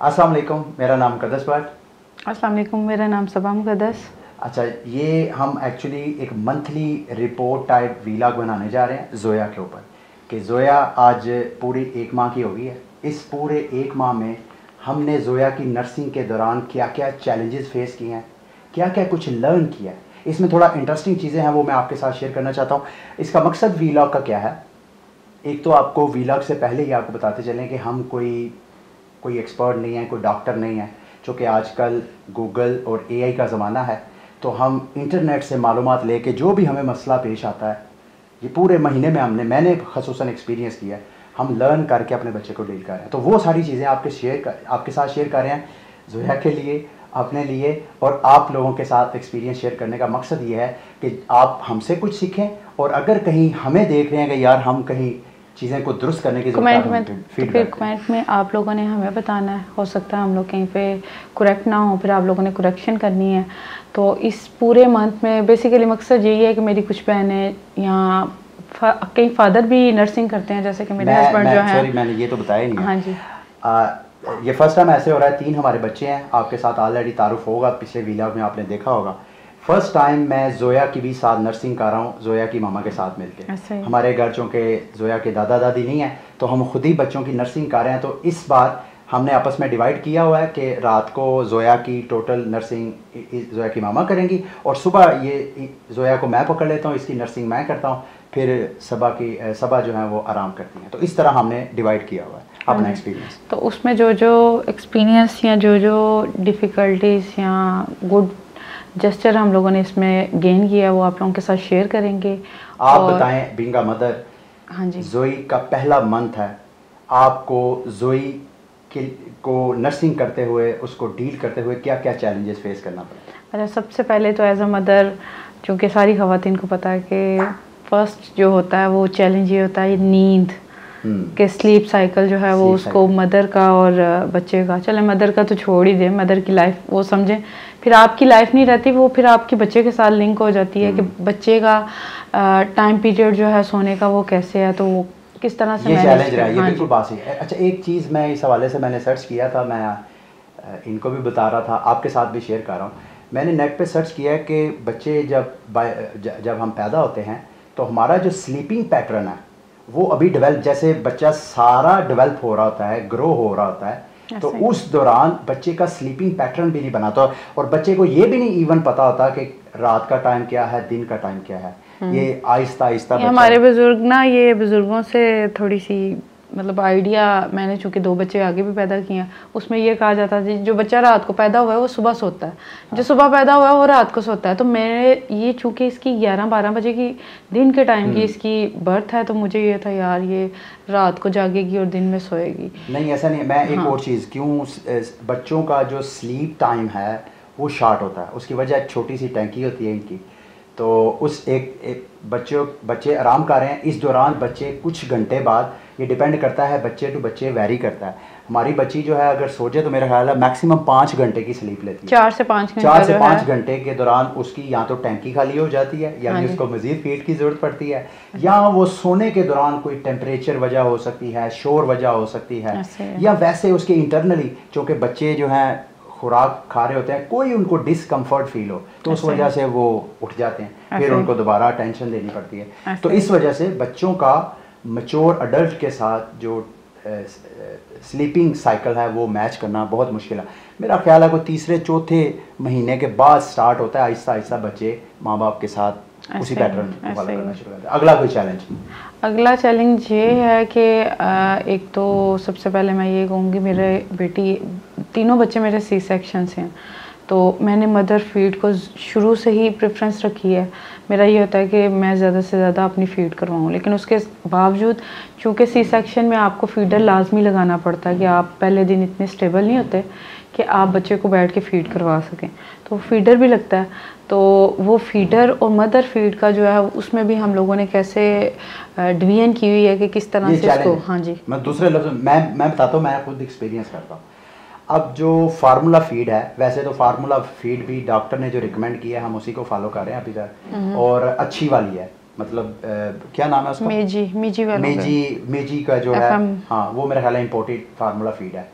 अस्सलाम वालेकुम मेरा नाम कदस भट्ट अस्सलाम वालेकुम मेरा नाम सबा मुकदस। अच्छा ये हम एक्चुअली एक मंथली रिपोर्ट टाइप वीलाग बनाने जा रहे हैं जोया के ऊपर कि जोया आज पूरी एक माह की हो गई है। इस पूरे एक माह में हमने जोया की नर्सिंग के दौरान क्या क्या चैलेंजेस फेस किए हैं क्या क्या कुछ लर्न किया है। इसमें थोड़ा इंटरेस्टिंग चीज़ें हैं वो मैं आपके साथ शेयर करना चाहता हूँ। इसका मकसद वीलॉग का क्या है? एक तो आपको वीलॉग से पहले ही आपको बताते चलें कि हम कोई कोई एक्सपर्ट नहीं है, कोई डॉक्टर नहीं है चूँकि आजकल गूगल और एआई का ज़माना है तो हम इंटरनेट से मालूम लेके जो भी हमें मसला पेश आता है, ये पूरे महीने में हमने, मैंने खसूस एक्सपीरियंस किया है, हम लर्न करके अपने बच्चे को डील कर रहे हैं। तो वो सारी चीज़ें आपके शेयर कर, आपके साथ शेयर कर रहे हैं, जोया के लिए, अपने लिए, और आप लोगों के साथ एक्सपीरियंस शेयर करने का मकसद ये है कि आप हमसे कुछ सीखें, और अगर कहीं हमें देख रहे हैं कि यार हम कहीं चीज़ें को दुरुस्त करने की कमेंट में तो फिर कमेंट में आप लोगों ने हमें बताना है। हो सकता है हम लोग कहीं पे करेक्ट ना हो फिर आप लोगों ने करेक्शन करनी है। तो इस पूरे मंथ में बेसिकली मकसद यही है कि मेरी कुछ बहनें यहाँ फा, कई फादर भी नर्सिंग करते हैं जैसे कि मेरे हस्बैंड जो है। मैंने ये तो बताया नहीं हाँ। जी। आ, ये फ़र्स्ट टाइम ऐसे हो रहा है तीन हमारे बच्चे हैं आपके साथ ऑलरेडी तारुफ होगा पिछले वीलाग में आपने देखा होगा। फ़र्स्ट टाइम मैं जोया की भी साथ नर्सिंग कर रहा हूँ जोया की मामा के साथ मिलकर हमारे घर चूँकि जोया के दादा दादी नहीं है तो हम खुद ही बच्चों की नर्सिंग कर रहे हैं तो इस बार हमने आपस में डिवाइड किया हुआ है कि रात को जोया की टोटल नर्सिंग जोया की मामा करेंगी और सुबह ये जोया को मैं पकड़ लेता हूँ इसकी नर्सिंग मैं करता हूँ फिर सबा की सबा जो है वो आराम करती हैं। तो इस तरह हमने डिवाइड किया हुआ है अपना एक्सपीरियंस हाँ तो उसमें जो जो एक्सपीरियंस या जो जो डिफ़िकल्टीज या गुड जेस्टर हम लोगों ने इसमें गेन किया वो आप लोगों के साथ शेयर करेंगे। आप और... बताएँ बिंगा मदर हाँ जी। जोई का पहला मंथ है। आपको जोई के को नर्सिंग करते हुए उसको डील करते हुए क्या क्या चैलेंजेस फेस करना पड़ा? अच्छा सबसे पहले तो एज अ मदर चूँकि सारी खातन को पता है कि फ़र्स्ट जो होता है वो चैलेंज ये होता है नींद। के स्लीप साइकिल जो है वो उसको मदर का और बच्चे का चले मदर का तो छोड़ ही दे मदर की लाइफ वो समझें। फिर आपकी लाइफ नहीं रहती वो फिर आपके बच्चे के साथ लिंक हो जाती है कि हम्म। बच्चे का टाइम पीरियड जो है सोने का वो कैसे है तो वो किस तरह से ये चैलेंज रहा है ये हाँ बिल्कुल बात है। अच्छा एक चीज़ मैं इस हवाले से मैंने सर्च किया था मैं इनको भी बता रहा था आपके साथ भी शेयर कर रहा हूँ। मैंने नेट पे सर्च किया है कि बच्चे जब जब हम पैदा होते हैं तो हमारा जो स्लीपिंग पैटर्न है वो अभी डेवलप जैसे बच्चा सारा डेवलप हो रहा होता है ग्रो हो रहा होता है तो उस दौरान बच्चे का स्लीपिंग पैटर्न भी नहीं बनाता और बच्चे को ये भी नहीं इवन पता होता कि रात का टाइम क्या है दिन का टाइम क्या है हम्म। ये आहिस्ता आहिस्ता हमारे बुज़ुर्ग ना ये बुज़ुर्गों से थोड़ी सी मतलब आइडिया मैंने चूँकि दो बच्चे आगे भी पैदा किए हैं उसमें ये कहा जाता है जो बच्चा रात को पैदा हुआ है वो सुबह सोता है। जो हाँ। सुबह पैदा हुआ है वो रात को सोता है। तो मेरे ये चूँकि इसकी ग्यारह बारह बजे की दिन के टाइम की हम्म। इसकी बर्थ है तो मुझे ये था यार ये रात को जागेगी और दिन में सोएगी। नहीं ऐसा नहीं मैं एक हाँ। और चीज़ क्यों बच्चों का जो स्लीप टाइम है वो शार्ट होता है? उसकी वजह छोटी सी टैंकी होती है इनकी। तो उस एक, एक बच्चों बच्चे आराम कर रहे हैं। इस दौरान बच्चे कुछ घंटे बाद ये डिपेंड करता है बच्चे टू बच्चे वेरी करता है। हमारी बच्ची जो है अगर सोचे तो मेरा ख्याल है मैक्सिमम पाँच घंटे की स्लीप लेती है। चार से पाँच चार से पाँच घंटे के दौरान उसकी या तो टैंकी खाली हो जाती है यानी हाँ उसको मजीद फ़ीड की ज़रूरत पड़ती है या वो सोने के दौरान कोई टेम्परेचर वजह हो सकती है शोर वजह हो सकती है या वैसे उसके इंटरनली चूँकि बच्चे जो हैं खुराक खा रहे होते हैं कोई उनको डिसकम्फर्ट फील हो तो उस वजह से वो उठ जाते हैं फिर उनको दोबारा टेंशन देनी पड़ती है। तो इस वजह से बच्चों का मच्योर अडल्ट के साथ जो स्लीपिंग साइकिल है वो मैच करना बहुत मुश्किल है। मेरा ख्याल है कोई तीसरे चौथे महीने के बाद स्टार्ट होता है आहिस्ता आहिस्ता बच्चे माँ बाप के साथ उसी पैटर्न फॉलो करना शुरू करते हैं अगला कोई चैलेंज अगला चैलेंज ये है कि एक तो सबसे पहले मैं ये कहूँगी मेरे बेटी तीनों बच्चे मेरे सी सेक्शन से हैं। तो मैंने मदर फ़ीड को शुरू से ही प्रेफरेंस रखी है। मेरा ये होता है कि मैं ज़्यादा से ज़्यादा अपनी फ़ीड करवाऊँ। लेकिन उसके बावजूद चूँकि सी सेक्शन में आपको फीडर लाजमी लगाना पड़ता है कि आप पहले दिन इतने स्टेबल नहीं होते कि आप बच्चे को बैठ के फ़ीड करवा सकें। तो फीडर भी लगता है। तो वो फीडर और मदर फ़ीड का जो है उसमें भी हम लोगों ने कैसे डिवीज़न की हुई है कि किस तरह से इसको हाँ जी। मैं दूसरे लफ्ज मैं मैं बताता हूँ मैं खुद एक्सपीरियंस करता हूँ। अब जो फार्मूला फ़ीड है वैसे तो फार्मूला फ़ीड भी डॉक्टर ने जो रिकमेंड किया है हम उसी को फॉलो कर रहे हैं अभी तक। हम्म। और अच्छी वाली है। मतलब आ, क्या नाम है उसका? मेजी मेजी। मेजी मेजी का जो है हाँ वो मेरा ख्याल है इम्पोर्टेड फार्मूला फ़ीड है।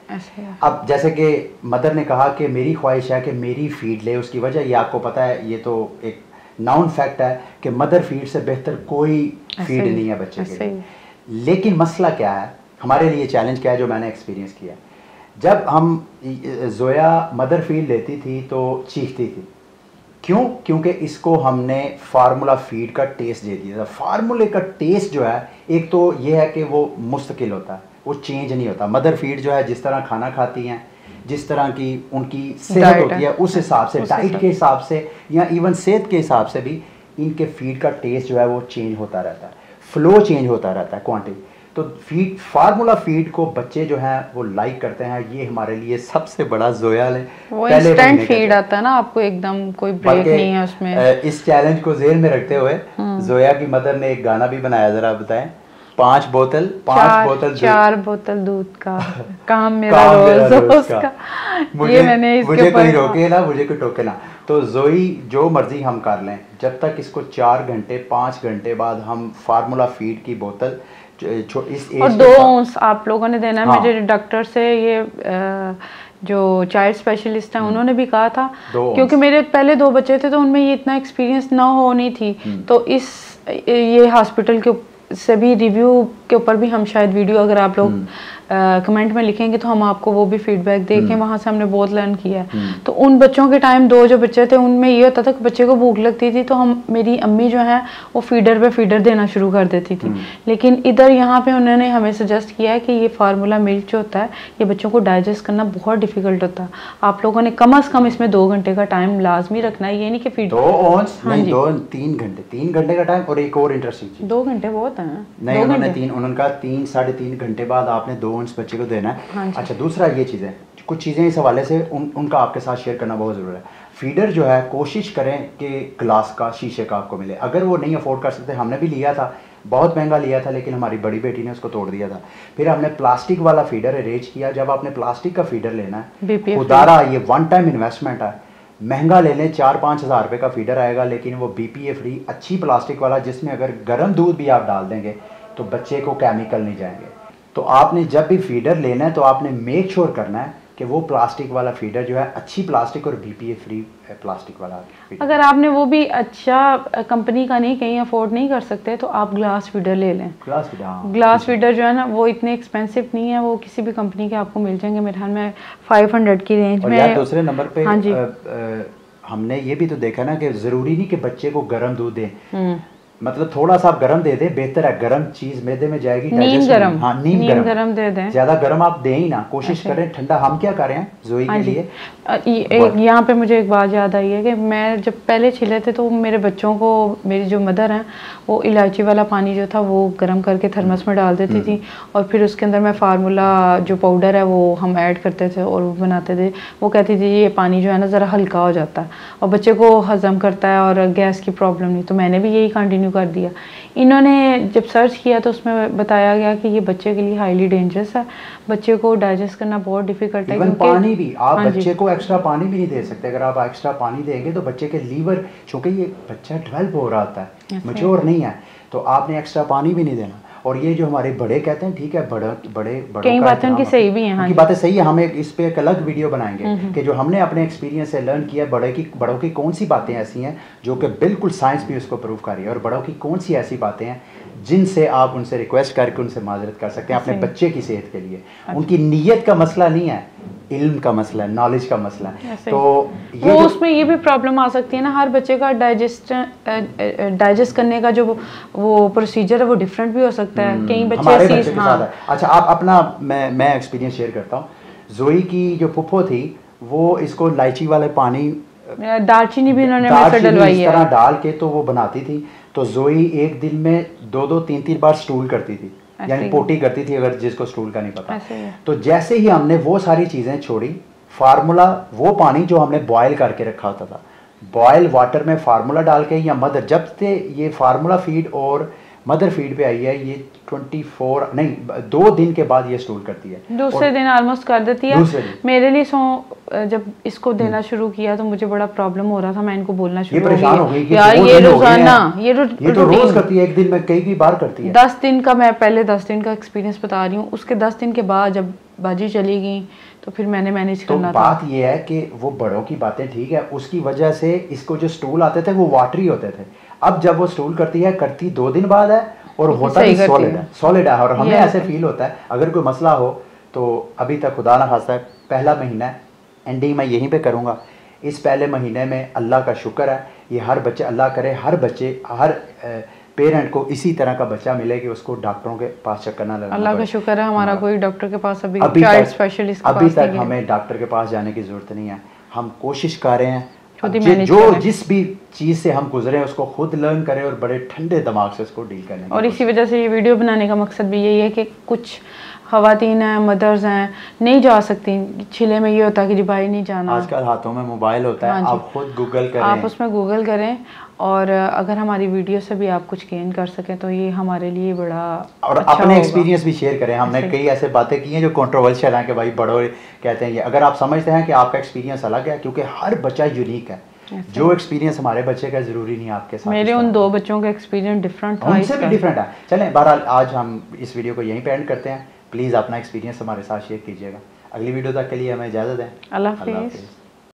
अब जैसे कि मदर ने कहा कि मेरी ख्वाहिश है कि मेरी फ़ीड ले उसकी वजह ये आपको पता है ये तो एक नाउन फैक्ट है कि मदर फ़ीड से बेहतर कोई फ़ीड नहीं है बच्चे के लिए। लेकिन मसला क्या है? हमारे लिए चैलेंज क्या है जो मैंने एक्सपीरियंस किया जब हम जोया मदर फ़ीड लेती थी तो चीखती थी। क्यों? क्योंकि इसको हमने फार्मूला फ़ीड का टेस्ट दे दिया था। फार्मूले का टेस्ट जो है एक तो ये है कि वो मुस्तकिल होता है। वो चेंज नहीं होता। मदर फ़ीड जो है जिस तरह खाना खाती हैं जिस तरह की उनकी सेहत होती है। है। उस हिसाब से डाइट के हिसाब से या इवन सेहत के हिसाब से भी इनके फ़ीड का टेस्ट जो है वो चेंज होता रहता है। फ्लो चेंज होता रहता है क्वांटिटी तो फ़ीड फार्मूला फ़ीड को बच्चे जो हैं वो लाइक करते हैं। ये हमारे लिए सबसे बड़ा जोयाल है। वो इंस्टेंट फ़ीड आता है ना आपको एकदम कोई ब्रेक नहीं है उसमें। इस चैलेंज को जेल में रखते हुए जोया की मदर ने एक गाना भी बनाया जरा बताएँ। पाँच बोतल पाँच बोतल चार बोतल दूध का। काम मेरा काम रोज रोज उसका। मुझे ये मैंने इसके मुझे कोई रोके ना मुझे कोई टोके ना। तो जोई जो मर्ज़ी हम कर लें जब तक इसको चार घंटे पाँच घंटे बाद हम फार्मूला फ़ीड की बोतल इस और दो ओंस आप लोगों ने देना है हाँ। मेरे डॉक्टर से ये जो चाइल्ड स्पेशलिस्ट हैं उन्होंने भी कहा था हम्म। क्योंकि मेरे पहले दो बच्चे थे तो उनमें ये इतना एक्सपीरियंस ना होनी थी हम्म। तो इस ये हॉस्पिटल के से भी रिव्यू के ऊपर भी हम शायद वीडियो अगर आप लोग हम्म। कमेंट में लिखेंगे तो हम आपको वो भी फीडबैक देंगे वहाँ से हमने बहुत लर्न किया है। हम्म। तो उन बच्चों के टाइम दो जो बच्चे थे उनमें ये होता था कि बच्चे को भूख लगती थी तो हम मेरी अम्मी जो है वो फीडर पे फीडर देना शुरू कर देती हम्म। थी लेकिन इधर यहाँ पे उन्होंने हमें सजेस्ट किया है कि ये फार्मूला मिल्क जो होता है ये बच्चों को डाइजेस्ट करना बहुत डिफ़िकल्ट होता। है आप लोगों ने कम अज़ कम इसमें दो घंटे का टाइम लाजमी रखना है ये नहीं कि फ़ीड दो हाँ नहीं दो तीन घंटे तीन घंटे का टाइम और एक और इंटरेस्टिंग चीज़। दो घंटे बहुत है। नहीं उन्होंने तीन उन्होंने कहा तीन साढ़े तीन घंटे बाद आपने दो ऑन्स बच्चे को देना हाँ। है। अच्छा दूसरा ये चीज़ है कुछ चीज़ें इस हवाले से उन, उनका आपके साथ शेयर करना बहुत ज़रूरी है। फीडर जो है कोशिश करें कि ग्लास का शीशे का आपको मिले। अगर वो नहीं अफोर्ड कर सकते हमने भी लिया था बहुत महँगा लिया था लेकिन हमारी बड़ी बेटी ने उसको तोड़ दिया था। फिर हमने प्लास्टिक वाला फीडर अरेंज किया। जब आपने प्लास्टिक का फीडर लेना है उदारा ये वन टाइम इन्वेस्टमेंट है। महँगा ले लें चार पाँच हज़ार रुपये का फीडर आएगा लेकिन वो बी पी ए फ्री अच्छी प्लास्टिक वाला जिसमें अगर गर्म दूध भी आप डाल देंगे तो बच्चे को केमिकल नहीं जाएँगे। तो आपने जब भी फीडर लेना है तो आपने मेक श्योर करना है कि वो प्लास्टिक वाला फीडर जो है अच्छी प्लास्टिक और B P A free plastic वाला अगर आपने वो भी अच्छा कंपनी का नहीं कहीं अफोर्ड नहीं कर सकते तो आप ग्लास फीडर ले लें। ग्लास फीडर ग्लास फीडर जो है ना वो इतने एक्सपेंसिव नहीं है वो किसी भी कंपनी के आपको मिल जाएँगे। मेरे ख्याल में 500 की रेंज और में दूसरे नंबर पे हाँ जी। हमने ये भी तो देखा ना कि ज़रूरी नहीं कि बच्चे को गर्म दूध दें। हम्म। मतलब थोड़ा सा आप गर्म दे दें बेहतर है गर्म चीज़ मैदे में जाएगी नीम गरम। हाँ नीम नीम गरम। गरम दे दें। ज़्यादा गर्म आप दें ही ना कोशिश अच्छा। करें ठंडा। हम क्या कर रहे हैं जोई हाँ के लिए? एक यहाँ पे मुझे एक बात याद आई है कि मैं जब पहले छिले थे तो मेरे बच्चों को मेरी जो मदर हैं वो इलायची वाला पानी जो था वो गर्म करके थर्मस में डाल देती थी। और फिर उसके अंदर मैं फार्मूला जो पाउडर है वो हम ऐड करते थे और वो बनाते थे। वो कहती थी ये पानी जो है ना ज़रा हल्का हो जाता है। और बच्चे को हजम करता है और गैस की प्रॉब्लम नहीं। तो मैंने भी यही कंटिन्यू कर दिया। इन्होंने जब सर्च किया तो उसमें बताया गया कि ये बच्चे के लिए हाईली डेंजरस है। बच्चे को डाइजेस्ट करना बहुत डिफ़िकल्ट है पानी भी। आप हाँ बच्चे को एक्स्ट्रा पानी भी नहीं दे सकते। अगर आप एक्स्ट्रा पानी देंगे तो बच्चे के लीवर चूँकि ये बच्चा डेवेल्प हो रहा था है मच्योर नहीं है तो आपने एक्स्ट्रा पानी भी नहीं देना। और ये जो हमारे बड़े कहते हैं ठीक है बड़े बड़े कई बातें उनकी सही भी हैं, हाँ उनकी बातें सही है हम एक इस पे एक अलग वीडियो बनाएँगे कि जो हमने अपने एक्सपीरियंस से लर्न किया बड़े की बड़ों की कौन सी बातें ऐसी हैं जो कि बिल्कुल साइंस भी उसको प्रूव कर रही है और बड़ों की कौन सी ऐसी बातें हैं जिनसे आप उनसे रिक्वेस्ट करके उनसे माजरत कर सकते हैं अपने बच्चे की सेहत के लिए। उनकी नीयत का मसला नहीं है इल्म का मसला है नॉलेज का मसला है। तो ये वो उसमें ये भी प्रॉब्लम आ सकती है ना हर बच्चे का डाइजेस्ट डाइजेस्ट करने का जो वो प्रोसीजर है वो डिफरेंट भी हो सकता है। कई बच्चे हमारे बच्चे के हाँ, साथ है। अच्छा आप अपना मैं मैं एक्सपीरियंस शेयर करता हूँ। जोई की जो पुप्पो थी वो इसको इलायची वाले पानी दालचीनी भी इन्होंने डलवाई इस है। तरह डाल के तो वो बनाती थी। तो जोई एक दिन में दो दो तीन तीन बार स्टूल करती थी। यानी पोटी करती थी अगर जिसको स्टूल का नहीं पता। तो जैसे ही हमने वो सारी चीज़ें छोड़ी फार्मूला वो पानी जो हमने बॉयल करके रखा होता था बॉयल वाटर में फार्मूला डाल के या मदर जब से ये फार्मूला फ़ीड और मदर फ़ीड पे आई है ये 24 नहीं दो दिन के बाद ये स्टूल करती है। दूसरे दिन ऑलमोस्ट कर देती है। मेरे लिए सो जब इसको देना हम्म। शुरू किया तो मुझे बड़ा प्रॉब्लम हो रहा था मैं इनको बोलना शुरू ये हो गई। यार ये रोज़ाना ये ये तो रोज करती है एक दिन में कई कई बार करती है। दस दिन का मैं पहले दस दिन का एक्सपीरियंस बता रही हूँ। उसके दस दिन के बाद जब बाजी चली गई तो फिर मैंने मैनेज तो करना बात था। ये है कि वो बड़ों की बातें ठीक है उसकी वजह से इसको जो स्टूल आते थे वो वाटरी होते थे। अब जब वो स्टूल करती है करती दो दिन बाद है और होता ही। सॉलिड है सॉलिड है और हमें ऐसे फील होता है अगर कोई मसला हो तो अभी तक खुदा ना खासा है पहला महीना है एंडिंग मैं यहीं पे करूँगा। इस पहले महीने में अल्लाह का शुक्र है ये हर बच्चे अल्लाह करे हर बच्चे हर पेरेंट को इसी तरह का बच्चा मिले कि उसको डॉक्टरों के पास चक्कर ना लगा अल्लाह का शुक्र है हमारा हाँ। कोई डॉक्टर के पास अभी, अभी तक हमें डॉक्टर के पास जाने की ज़रूरत नहीं है। हम कोशिश कर रहे हैं जो जिस भी चीज़ से हम गुजरे हैं उसको खुद लर्न करें और बड़े ठंडे दिमाग से उसको डील करें और इसी वजह से ये वीडियो बनाने का मकसद भी यही है कि कुछ खातन हैं मदर्स हैं नहीं जा सकती। छिले में ये होता है कि जी भाई नहीं जाना। आजकल हाथों में मोबाइल होता है हाँ आप खुद गूगल करें। आप उसमें गूगल करें और अगर हमारी वीडियो से भी आप कुछ गेन कर सकें तो ये हमारे लिए बड़ा और अच्छा अपने एक्सपीरियंस भी शेयर करें। हमने कई ऐसे बातें की हैं जो कंट्रोवर्शियल हैं कि भाई बड़ो कहते हैं ये। अगर आप समझते हैं कि आपका एक्सपीरियंस अलग है क्योंकि हर बच्चा यूनिक है। जो एक्सपीरियंस हमारे बच्चे का ज़रूरी नहीं आपके साथ मेरे उन दो बच्चों का एक्सपीरियंस डिफरेंट था उनसे भी डिफरेंट है। चलें बहरहाल आज हम इस वीडियो को यहीं पे एंड करते हैं। प्लीज़ अपना एक्सपीरियंस हमारे साथ शेयर कीजिएगा। अगली वीडियो तक के लिए हमें इजाज़त है अल्लाह हाफिज़।